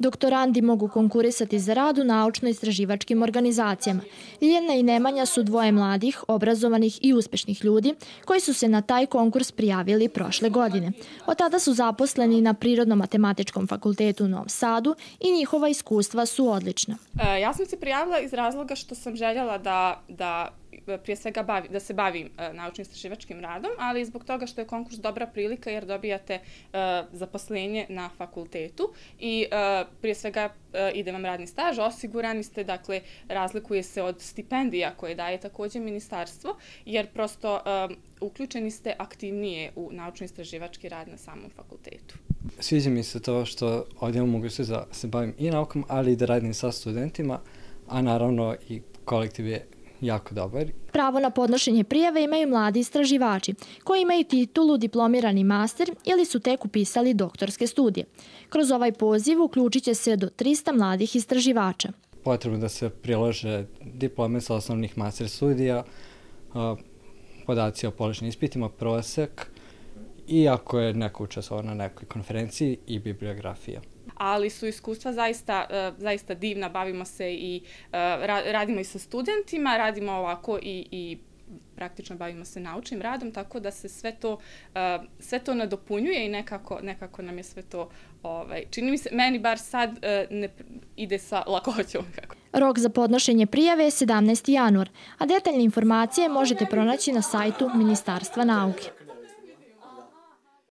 Doktorandi mogu konkurisati za rad u naučno-istraživačkim organizacijama. Ljiljana i Nemanja su dvoje mladih, obrazovanih i uspešnih ljudi koji su se na taj konkurs prijavili prošle godine. Od tada su zaposleni na Prirodno-matematičkom fakultetu u Novom Sadu i njihova iskustva su odlična. E, ja sam se prijavila iz razloga što sam željela da, da E, prije svega bavi, da se bavim e, uh, naučnim istraživačkim radom, ali zbog toga što je konkurs dobra prilika jer dobijate uh, zaposlenje na fakultetu i uh, prije svega uh, ide vam radni staž, osigurani ste, dakle razlikuje se od stipendija koje daje također ministarstvo, jer prosto uh, uključeni ste aktivnije u naučno istraživački rad na samom fakultetu. Sviđa mi se to što ovdje imam mogućnost da se bavim i naukom, ali i da radim sa studentima, a naravno i kolektiv je jako dobar. Pravo na podnošenje prijave imaju mladi istraživači koji imaju titulu diplomirani master ili su tek upisali doktorske studije. Kroz ovaj poziv uključit će se do 300 mladih istraživača. Potrebno da se prilože diplome sa osnovnih master studija, podaci o položnim ispitima, prosek i ako je neko učestvovao na nekoj konferenciji i bibliografija ali su iskustva zaista, uh, zaista divna. Bavimo se i uh, radimo i sa studentima, radimo ovako i, i praktično bavimo se naučnim radom, tako da se sve to, uh, sve to nadopunjuje i nekako, nekako nam je sve to, ovaj, čini mi se, meni bar sad uh, ne ide sa lakoćom. Kako. Rok za podnošenje prijave je 17. januar, a detaljne informacije možete pronaći na sajtu Ministarstva nauke.